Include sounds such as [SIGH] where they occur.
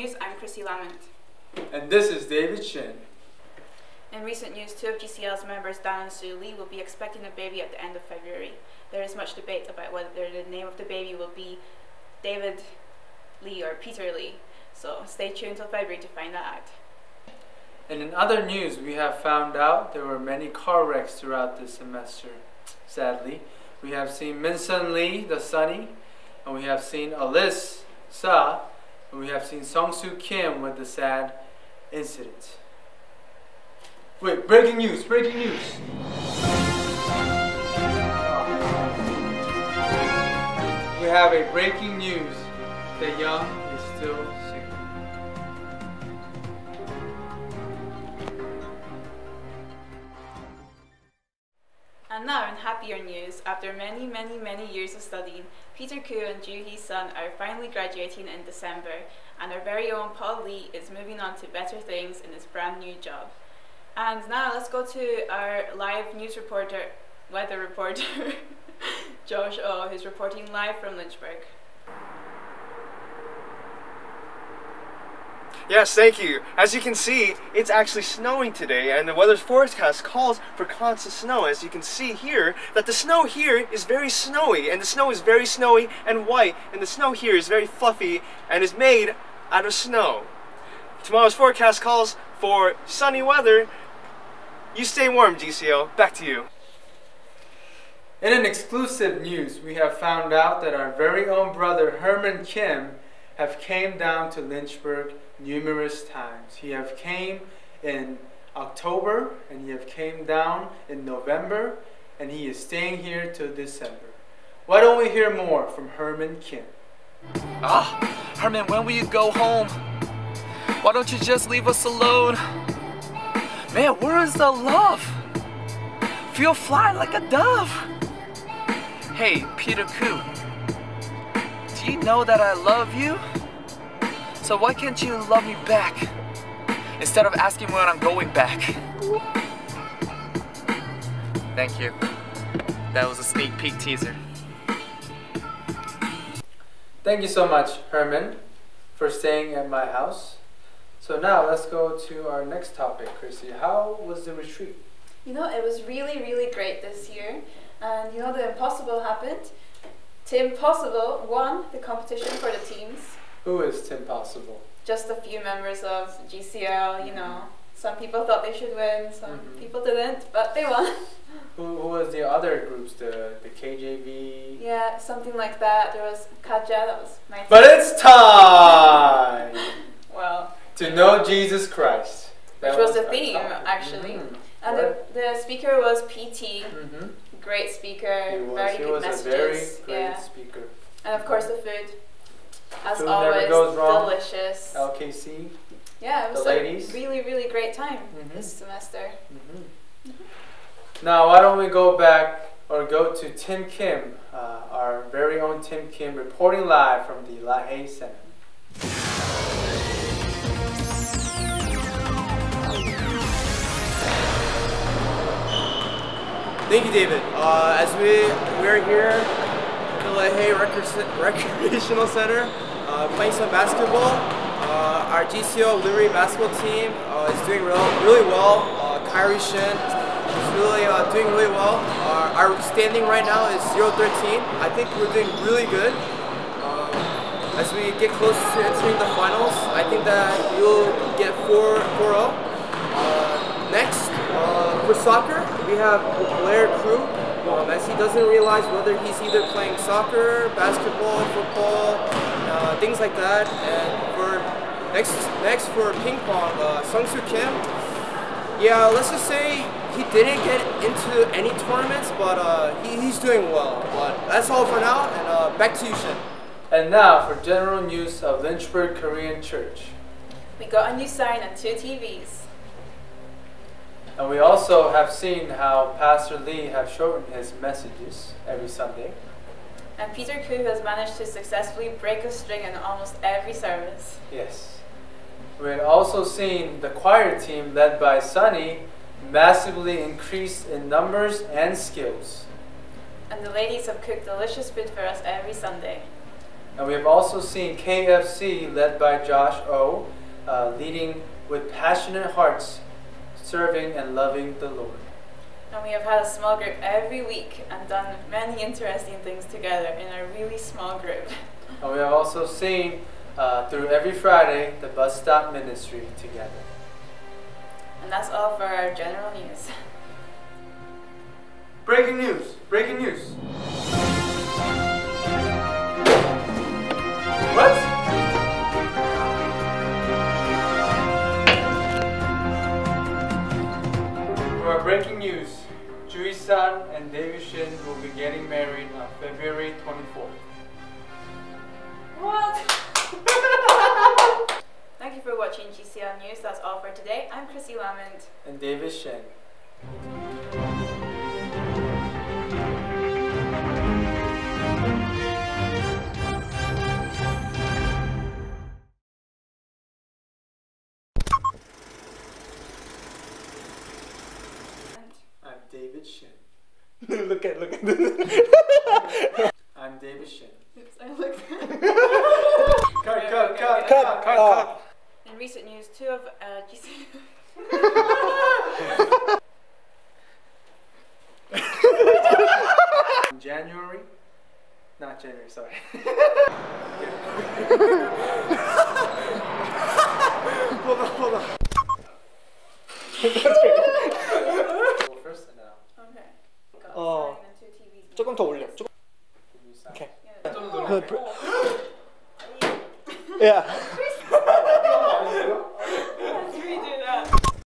News, I'm Chrissy Lamont. And this is David Shin. In recent news, two of GCL's members, Dan and Sue Lee, will be expecting a baby at the end of February. There is much debate about whether the name of the baby will be David Lee or Peter Lee, so stay tuned till February to find that out. And in other news, we have found out there were many car wrecks throughout this semester. Sadly, we have seen Minson Lee, the Sunny, and we have seen Alyssa Sa, and we have seen Song Soo Kim with the sad incident. Wait, breaking news! Breaking news! We have a breaking news. that young is still now, in happier news, after many, many, many years of studying, Peter Koo and Joo Hee Sun are finally graduating in December, and our very own Paul Lee is moving on to better things in his brand new job. And now let's go to our live news reporter, weather reporter, [LAUGHS] Josh O, who's reporting live from Lynchburg. Yes, thank you. As you can see, it's actually snowing today, and the weather forecast calls for constant snow. As you can see here, that the snow here is very snowy, and the snow is very snowy and white, and the snow here is very fluffy and is made out of snow. Tomorrow's forecast calls for sunny weather. You stay warm, GCL. Back to you. In an exclusive news, we have found out that our very own brother Herman Kim have came down to Lynchburg numerous times. He have came in October and he have came down in November and he is staying here till December. Why don't we hear more from Herman Kim? Ah, Herman, when will you go home? Why don't you just leave us alone? Man, where is the love? Feel fly like a dove. Hey, Peter Koo, do you know that I love you? So why can't you love me back instead of asking when I'm going back? Thank you. That was a sneak peek teaser. Thank you so much, Herman, for staying at my house. So now let's go to our next topic, Chrissy. How was the retreat? You know, it was really, really great this year. And you know, the impossible happened. Tim Possible won the competition for the teams. Who is Tim Possible? Just a few members of GCL, you know. Some people thought they should win, some Mhm. people didn't, but they won. [LAUGHS] Who, who was the other groups? The the KJV. yeah, something like that. There was Kaja, that was my But it's time [LAUGHS] well, to know Jesus Christ. which That was the theme actually. Mhm. And the, the speaker was PT, Mhm. great speaker, He was, very he good was messages. a very great yeah. speaker. And of course the food. As Food never always, goes wrong. delicious. LKC. Yeah, it was The a ladies. really, really great time Mhm. this semester. Mhm. Now, why don't we go back or go to Tim Kim, uh, our very own Tim Kim, reporting live from the LaHaye Center. Thank you, David. Uh, as we we're here at the Recreational Center uh, playing some basketball. Uh, our GCO Liberty basketball team uh, is doing real, really well. Uh, Kyrie Shin is really uh, doing really well. Uh, our standing right now is 0-13. I think we're doing really good. Um, as we get close to entering the finals, I think that we'll get 4 4-0. Uh, next, for soccer, we have Blair Crew. As he doesn't realize whether he's either playing soccer, basketball, football, uh, things like that. And for next, next for ping pong, uh, Sung Soo Kim. Yeah, let's just say he didn't get into any tournaments, but uh, he, he's doing well. But that's all for now, and uh, back to you, Shin. And now for general news of Lynchburg Korean Church. We got a new sign and two TVs. And we also have seen how Pastor Lee have shortened his messages every Sunday. And Peter Koo has managed to successfully break a string in almost every service. Yes. We had also seen the choir team led by Sunny massively increase in numbers and skills. And the ladies have cooked delicious food for us every Sunday. And we have also seen KFC led by Josh O, uh, leading with passionate hearts, serving and loving the Lord. And we have had a small group every week and done many interesting things together in a really small group. And we have also seen uh, through every Friday the bus stop ministry together. And that's all for our general news. Breaking news! Breaking news! And David Shin will be getting married on February 24th. What? [LAUGHS] Thank you for watching GCL News. That's all for today. I'm Chrissy Lamont. And David Shin. I'm David Shin. [LAUGHS] look at look at [LAUGHS] I'm David Shin. Oops, I looked. Cut, Okay, cut, okay, cut, cut, cut, cut. In recent news, two of uh, GC. [LAUGHS] January, not January, sorry. hold on hold on. 조금 더 올려. 조금. Some. Okay. Yeah.